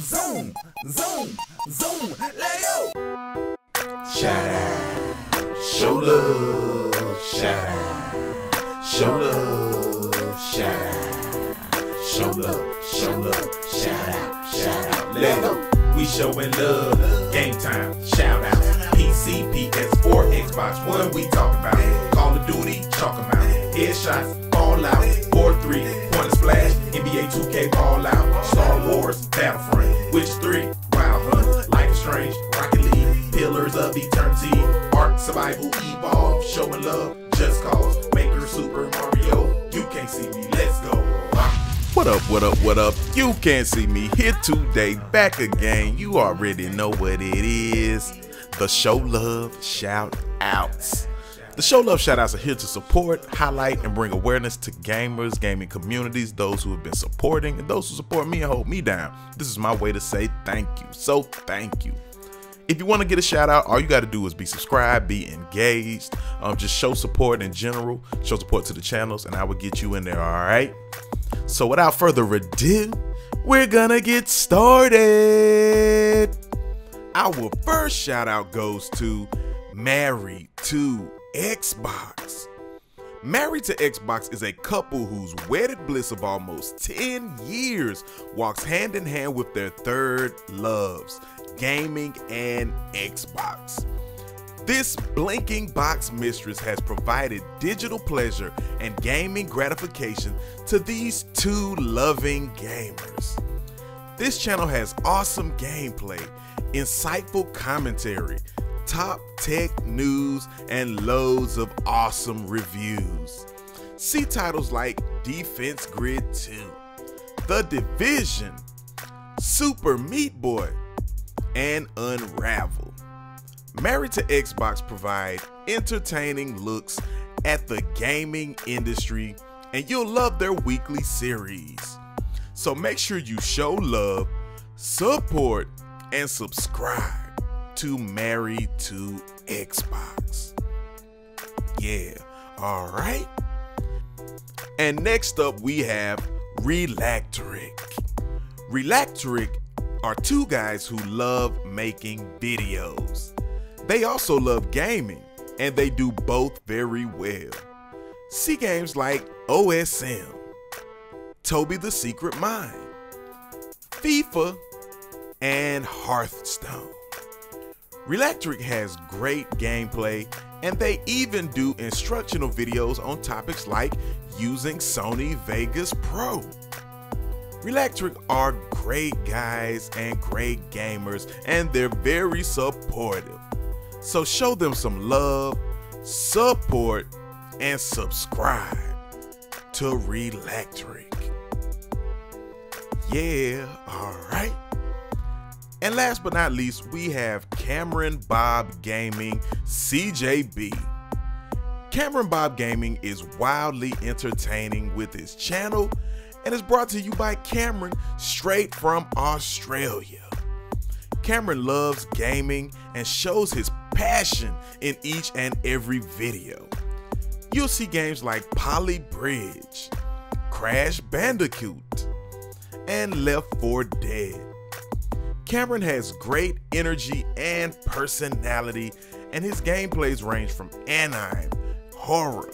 zoom, zoom, zoom, let go. Shout out, show love, shout out, show love, shout out, show love, show love, shout out, shout out, let go. We showing love, game time, shout out. PC, PS4, Xbox One, we talk about. Call of Duty, chalk 'em out. Headshots, fall out. 4-3, point and splash. NBA 2K, ball out. Star Wars, What up, what up, what up? You can't see me here today, back again. You already know what it is. The Show Love Shout Outs. The Show Love Shout Outs are here to support, highlight, and bring awareness to gamers, gaming communities, those who have been supporting, and those who support me and hold me down. This is my way to say thank you. So, thank you. If you want to get a shout out, all you got to do is be subscribed, be engaged, um, just show support in general, show support to the channels, and I will get you in there, all right? So without further ado, we're gonna get started. Our first shout out goes to Married to Xbox. Married to Xbox is a couple whose wedded bliss of almost 10 years walks hand in hand with their third loves, gaming and Xbox. This blinking box mistress has provided digital pleasure and gaming gratification to these two loving gamers. This channel has awesome gameplay, insightful commentary, top tech news, and loads of awesome reviews. See titles like Defense Grid 2, The Division, Super Meat Boy, and Unravel. Married to Xbox provide entertaining looks at the gaming industry and you'll love their weekly series. So make sure you show love, support, and subscribe to Married to Xbox. Yeah, alright. And next up we have Relactroix. Relactroix are two guys who love making videos. They also love gaming, and they do both very well. See games like OSM, Toby the Secret Mine, FIFA, and Hearthstone. Relactroix has great gameplay, and they even do instructional videos on topics like using Sony Vegas Pro. Relactroix are great guys and great gamers, and they're very supportive. So show them some love, support, and subscribe to Relactroix. Yeah, alright. And last but not least, we have Cameron Bob Gaming CJB. Cameron Bob Gaming is wildly entertaining with his channel and is brought to you by Cameron straight from Australia. Cameron loves gaming and shows his passion in each and every video. You'll see games like Poly Bridge, Crash Bandicoot, and Left 4 Dead. Cameron has great energy and personality, and his gameplays range from anime, horror,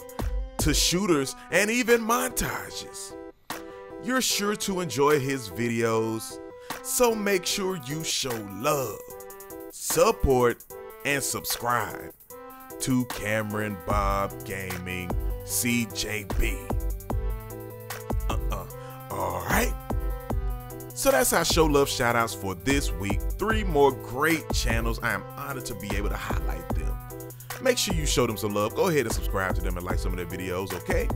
to shooters, and even montages. You're sure to enjoy his videos, so make sure you show love, support, and subscribe to Cameron Bob Gaming CJB. Uh-uh. All right. So that's our show love shoutouts for this week. Three more great channels. I am honored to be able to highlight them. Make sure you show them some love. Go ahead and subscribe to them and like some of their videos, okay?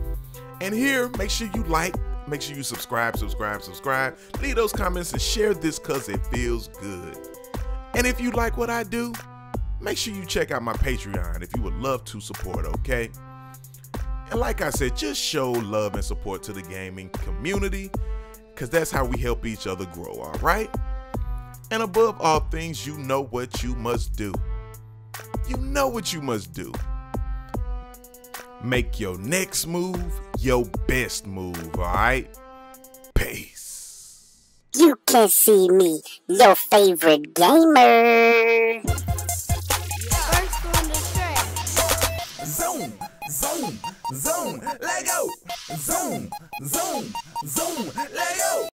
And here, make sure you like, make sure you subscribe, subscribe, subscribe. Leave those comments and share this because it feels good. And if you like what I do, make sure you check out my Patreon if you would love to support, okay? And like I said, just show love and support to the gaming community because that's how we help each other grow, all right? And above all things, you know what you must do. You know what you must do. Make your next move your best move, all right? Peace. You can see me, your favorite gamer. Zoom, zoom, zoom, let go. Zoom, zoom, zoom, let go.